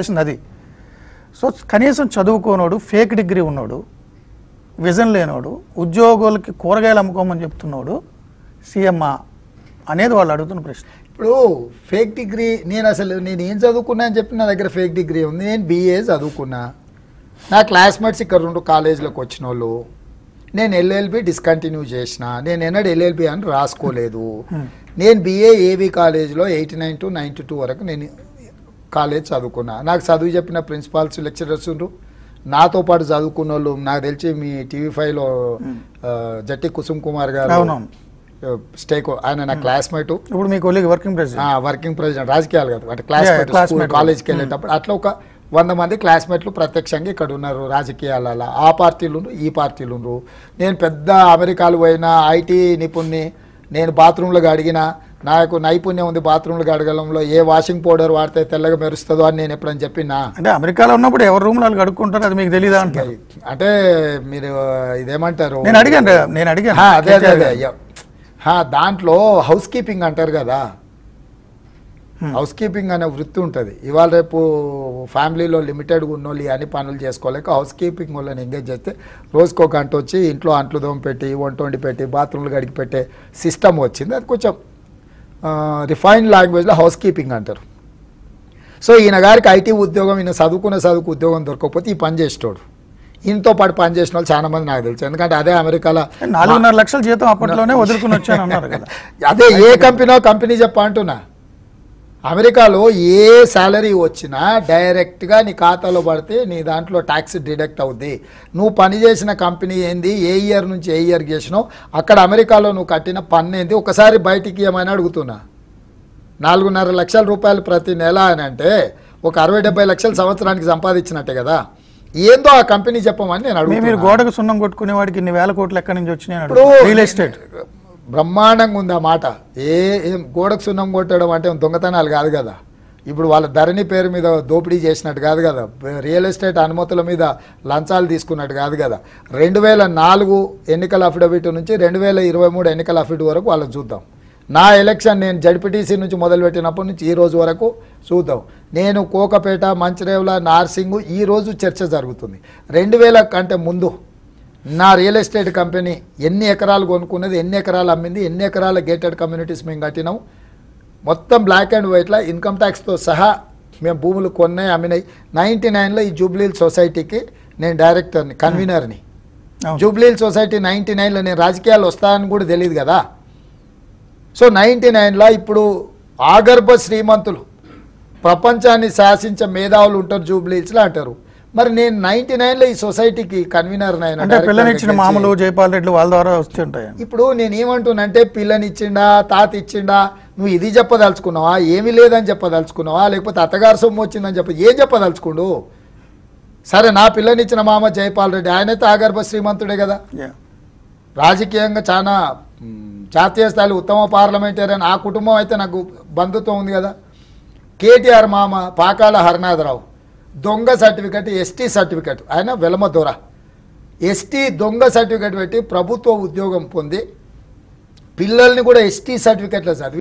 చేసింది అది. సో కనీసం చదువుకోనోడు ఫేక్ డిగ్రీ ఉన్నోడు విజన్ లేనోడు ఉద్యోగులకి కూరగాయలు అమ్ముకోమని చెప్తున్నాడు సీఎంఆ అనేది వాళ్ళు అడుగుతున్న ప్రశ్న. ఇప్పుడు ఫేక్ డిగ్రీ నేను అసలు నేను ఏం చదువుకున్నా అని చెప్పి నా దగ్గర ఫేక్ డిగ్రీ ఉంది నేను బీఏ చదువుకున్నా. నా క్లాస్మేట్స్ ఇక్కడ రెండు కాలేజీలోకి వచ్చిన వాళ్ళు నేను ఎల్ఎల్బి డిస్కంటిన్యూ చేసిన నేను ఎన్నడూ ఎల్ఎల్బి అని రాసుకోలేదు. నేను బీఏ ఏవి కాలేజ్లో eighty nine to ninety two వరకు నేను కాలేజ్ చదువుకున్నా. నాకు చదువు చెప్పిన ప్రిన్సిపాల్స్ లెక్చరర్స్ ఉండ్రు. నాతో పాటు చదువుకున్న వాళ్ళు నాకు తెలిసి మీ టీవీ ఫైవ్లో జట్టి కుసుమ్ కుమార్ గారు. స్టేక్ ఆయన నా క్లాస్మేట్. ఇప్పుడు మీ colleague working president working president రాజకీయాలు కాదు అంటే క్లాస్మేట్ కాలేజ్కి వెళ్ళేటప్పుడు. అట్లా ఒక వంద మంది క్లాస్మేట్లు ప్రత్యక్షంగా ఇక్కడ ఉన్నారు రాజకీయాలలో. ఆ పార్టీలు ఈ పార్టీలు. నేను పెద్ద అమెరికాలు పోయిన ఐటీ నిపుణ్ణి నేను బాత్రూంలో అడిగిన నాకు నైపుణ్యం ఉంది బాత్రూంలో అడగడంలో ఏ వాషింగ్ పౌడర్ వాడితే తెల్లగా మెరుస్తుందో అని నేను ఎప్పుడని చెప్పినా. అంటే అమెరికాలో ఉన్నప్పుడు ఎవరి రూమ్లో వాళ్ళు కడుక్కుంటారు అది మీకు తెలియదా అంటారు? అంటే మీరు ఇదేమంటారు? నేను అడిగాను నేను అడిగాను. హా, అదే అదే అదే దాంట్లో హౌస్ కీపింగ్ అంటారు కదా. హౌస్ కీపింగ్ అనే వృత్తి ఉంటుంది. ఇవాళ రేపు ఫ్యామిలీలో లిమిటెడ్గా ఉన్నోళ్ళు అన్ని పనులు చేసుకోలేక హౌస్ కీపింగ్ వాళ్ళని ఎంగేజ్ చేస్తే రోజుకో గంట వచ్చి ఇంట్లో అంట్లు దోమ పెట్టి వంట వండి పెట్టి బాత్రూమ్లు గడికి పెట్టే సిస్టమ్ వచ్చింది. అది కొంచెం రిఫైన్డ్ లాంగ్వేజ్లో హౌస్ కీపింగ్ అంటారు. సో ఈయన గారికి ఐటీ ఉద్యోగం ఈయన చదువుకున్న చదువుకు ఉద్యోగం దొరకకపోతే ఈ పని చేసేటోడు. ఈయనతో పాటు పని చేసిన వాళ్ళు చాలా మంది నాకు తెలుసు. ఎందుకంటే అదే అమెరికాలో నాలుగున్నర లక్షల జీతం అప్పట్లోనే వదులుకుని వచ్చాను అన్నారు కదా. అదే ఏ కంపెనీలో కంపెనీ చెప్ప అంటున్నా. అమెరికాలో ఏ శాలరీ వచ్చినా డైరెక్ట్గా నీ ఖాతాలో పడితే నీ దాంట్లో ట్యాక్స్ డిడక్ట్ అవుద్ది. నువ్వు పని చేసిన కంపెనీ ఏంది? ఏ ఇయర్ నుంచి ఏ ఇయర్ చేసినావు? అక్కడ అమెరికాలో నువ్వు కట్టిన పన్ను ఏంది? ఒకసారి బయటికి ఏమైనా అడుగుతున్నా. నాలుగున్నర లక్షల రూపాయలు ప్రతి నెల అని అంటే ఒక అరవై డెబ్బై లక్షలు సంవత్సరానికి సంపాదించినట్టే కదా. ఏందో ఆ కంపెనీ చెప్పమని నేను మీ- మీరు గోడకు సున్నం కొట్టుకునే వాడికి ఇన్ని వేల కోట్లు ఎక్కడి నుంచి వచ్చినాయి రియల్ ఎస్టేట్. బ్రహ్మాండంగా ఉంది ఆ మాట. ఏ ఏం గోడకు సున్నం కొట్టడం అంటే దొంగతనాలు కాదు కదా. ఇప్పుడు వాళ్ళ ధరణి పేరు మీద దోపిడీ చేసినట్టు కాదు కదా. రియల్ ఎస్టేట్ అనుమతుల మీద లంచాలు తీసుకున్నట్టు కాదు కదా. రెండు వేల నాలుగు ఎన్నికల అఫిడవిట్ నుంచి రెండు వేల ఇరవై మూడు ఎన్నికల అఫిడవిట్ వరకు వాళ్ళని చూద్దాం. నా ఎలక్షన్ నేను జడ్పీటీసీ నుంచి మొదలుపెట్టినప్పటి నుంచి ఈ రోజు వరకు చూద్దాం. నేను కోకపేట మంచిరేవుల నార్సింగ్ ఈ రోజు చర్చ జరుగుతుంది. రెండు వేల కంటే ముందు నా రియల్ ఎస్టేట్ కంపెనీ ఎన్ని ఎకరాలు కొనుక్కున్నది ఎన్ని ఎకరాలు అమ్మింది ఎన్ని ఎకరాల గేటెడ్ కమ్యూనిటీస్ మేము కట్టినాం. మొత్తం బ్లాక్ అండ్ వైట్లో ఇన్కమ్ ట్యాక్స్తో సహా మేము భూములు కొన్నాయి అమ్మినాయి. నైంటీ నైన్లో ఈ జూబ్లీల్ సొసైటీకి నేను డైరెక్టర్ని కన్వీనర్ని. జూబ్లీల్ సొసైటీ నైంటీ నైన్లో నేను రాజకీయాలు వస్తానని కూడా తెలియదు కదా. సో నైంటీ నైన్లో ఇప్పుడు ఆగర్భ శ్రీమంతులు ప్రపంచాన్ని శాసించే మేధావులు ఉంటారు జూబ్లీస్లో అంటారు. మరి నేను నైంటీ నైన్లో ఈ సొసైటీకి కన్వీనర్ అంటే పిల్లనిచ్చిన మామూలు జయపాల్ రెడ్డి వాళ్ళ ద్వారా వస్తుంటాయి ఇప్పుడు నేను ఏమంటున్నానంటే పిల్లనిచ్చిండా తాత ఇచ్చిండా నువ్వు ఇది చెప్పదలుచుకున్నావా ఏమీ లేదని చెప్పదలుచుకున్నావా లేకపోతే అత్తగారు సొమ్ము వచ్చిందని చెప్ప ఏం చెప్పదలుచుకుండు? సరే నా పిల్లనిచ్చిన మామ జయపాల్ రెడ్డి ఆయనైతే ఆగర్భ శ్రీమంతుడే కదా. రాజకీయంగా చాలా జాతీయ స్థాయిలో ఉత్తమ పార్లమెంటేరియన్ ఆ కుటుంబం అయితే నాకు బంధుత్వం ఉంది కదా. కేటీఆర్ మామ పాకాల హరినాథరావు. దొంగ సర్టిఫికెట్ ఎస్టీ సర్టిఫికెట్. ఆయన వెలమ దొర. ఎస్టీ దొంగ సర్టిఫికెట్ పెట్టి ప్రభుత్వ ఉద్యోగం పొంది పిల్లల్ని కూడా ఎస్టీ సర్టిఫికెట్లో చదివి